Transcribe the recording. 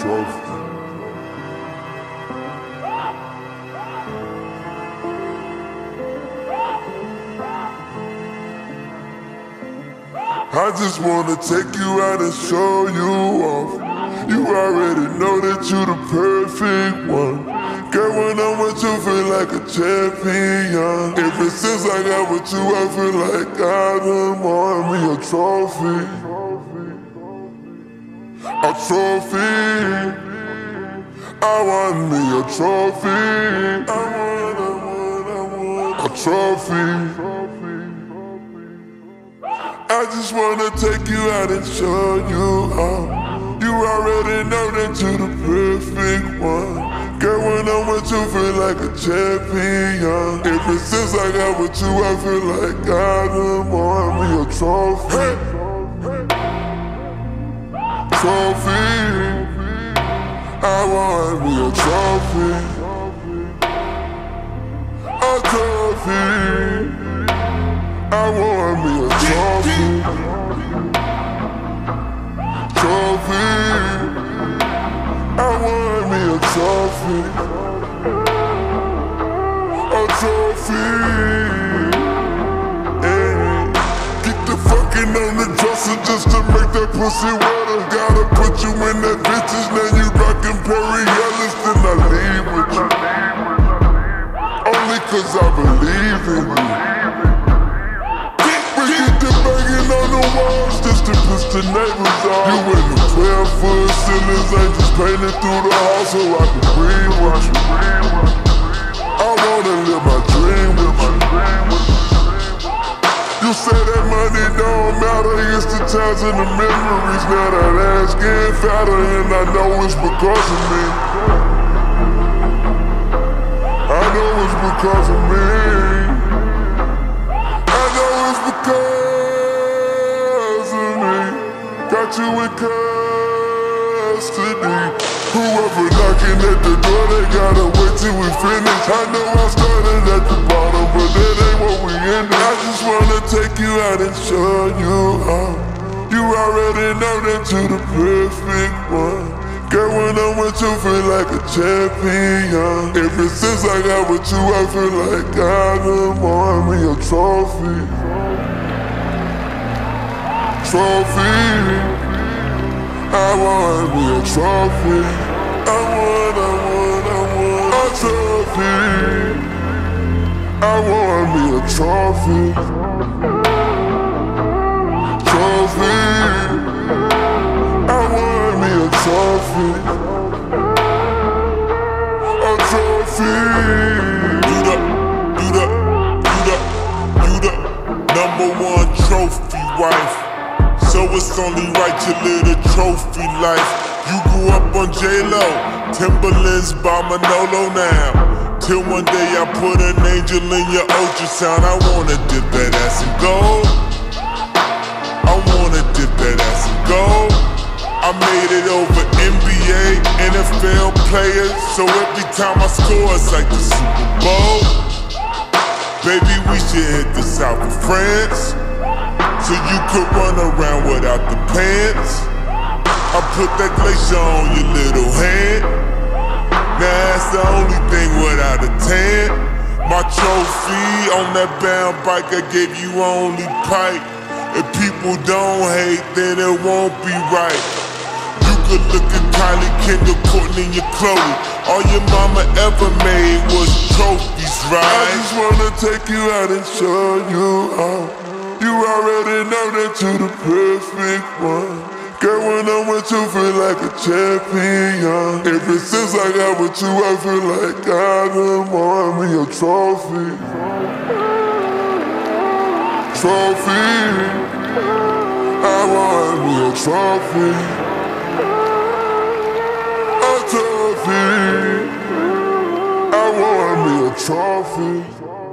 I just wanna take you out and show you off. You already know that you the perfect one. Girl, when I'm with you, feel like a champion. Ever since I got with you, I feel like I done won me a trophy. A trophy. I want me a trophy. I want, I want, I want a trophy. I just wanna take you out and show you off. You already know that you're the perfect one. Girl, when I'm with you, feel like a champion. Ever since I got with you, I feel like I done won me a trophy. Trophy. I want me a trophy. A trophy. I want me a trophy. Trophy. I want me a trophy. A trophy. Hey. Get the fucking on the dresser just to make that pussy cause I believe in you. We get the banging on the walls just to piss the neighbors off. You in the 12 foot ceilings, angels painted through the hall so I can breathe with you. I wanna live my dream with you. You say that money don't matter, it's the times and the memories. Now that ass getting fatter, and I know it's because of me. You in custody. Whoever knocking at the door, they gotta wait till we finish. I know I started at the bottom, but that ain't what we ended. I just wanna take you out and show you off. You already know that you're the perfect one. Girl, when I'm with you, feel like a champion. Ever since I got with you, I feel like I done won me a trophy. Trophy. I want me a trophy. I want, I want, I want a trophy. I want me a trophy. Trophy. I want me a trophy. A trophy. You the, you the, you the, you the number one trophy wife. It's only right you live a trophy life. You grew up on J-Lo, Timberlands by Manolo now. Till one day I put an angel in your ultrasound. I wanna dip that ass in gold. I wanna dip that ass in gold. I made it over NBA, NFL players. So every time I score, it's like the Super Bowl. Baby, we should hit the south of France. Could run around without the pants. I put that glacier on your little hand. Now that's the only thing without a tan. My trophy on that bound bike, I gave you only pipe. If people don't hate, then it won't be right. You could look at Kylie, Kendall, and your Khloe. All your mama ever made was trophies, right? I just wanna take you out and show you off. You already know that you're the perfect one. Girl, when I'm with you, feel like a champion. Ever since I got with you, I feel like I done won me a trophy. Trophy. I want me a trophy. A trophy. I want me a trophy.